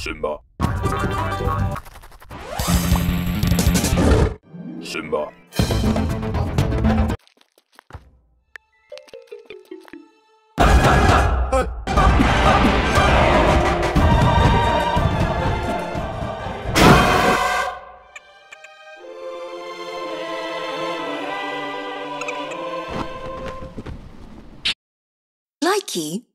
Simba. Simba. Likey